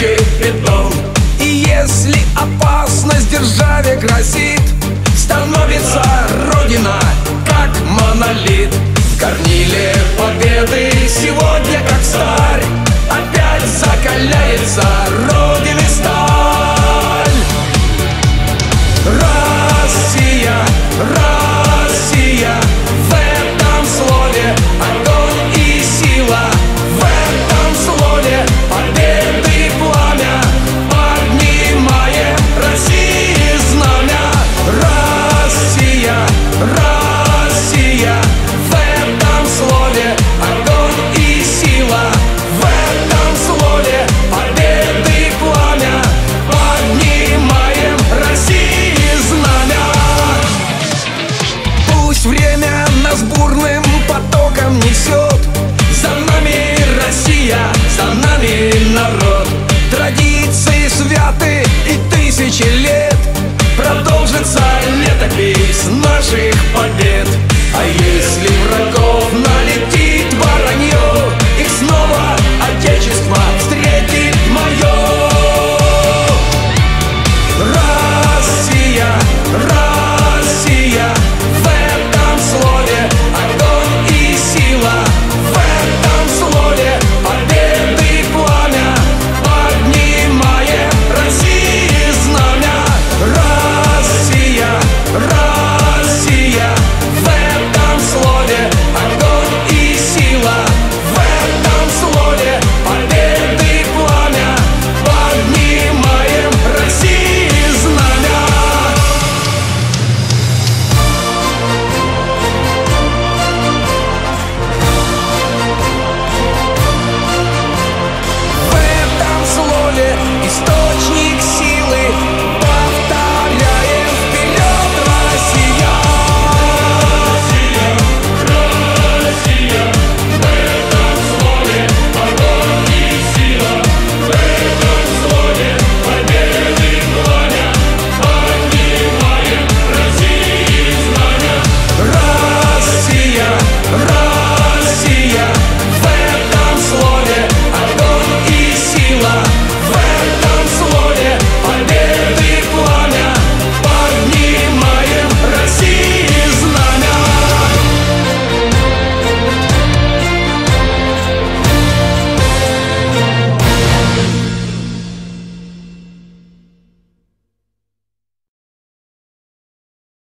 чемпионом И если опасность державе грозит Становится Родина, как монолит. Корнили победы сегодня